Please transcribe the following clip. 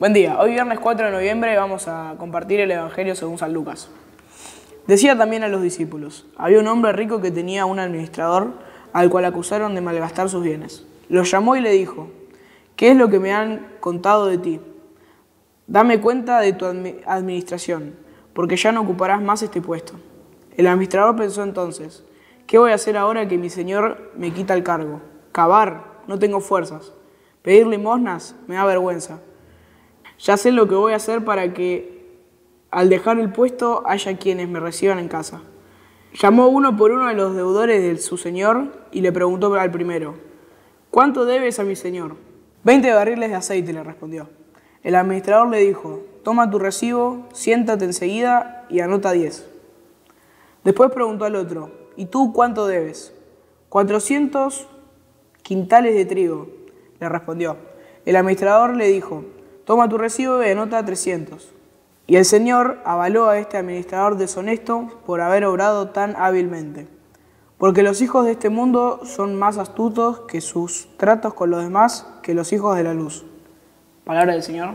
Buen día, hoy viernes 4 de noviembre vamos a compartir el Evangelio según San Lucas. Decía también a los discípulos, había un hombre rico que tenía un administrador al cual acusaron de malgastar sus bienes. Lo llamó y le dijo, ¿qué es lo que me han contado de ti? Dame cuenta de tu administración, porque ya no ocuparás más este puesto. El administrador pensó entonces, ¿qué voy a hacer ahora que mi señor me quita el cargo? Cavar, no tengo fuerzas. Pedir limosnas, me da vergüenza. Ya sé lo que voy a hacer para que al dejar el puesto haya quienes me reciban en casa. Llamó uno por uno a los deudores de su señor y le preguntó al primero, ¿cuánto debes a mi señor? Veinte barriles de aceite, le respondió. El administrador le dijo, toma tu recibo, siéntate enseguida y anota diez. Después preguntó al otro, ¿y tú cuánto debes? Cuatrocientos quintales de trigo, le respondió. El administrador le dijo, toma tu recibo y anota 300. Y el Señor avaló a este administrador deshonesto por haber obrado tan hábilmente. Porque los hijos de este mundo son más astutos que sus tratos con los demás que los hijos de la luz. Palabra del Señor.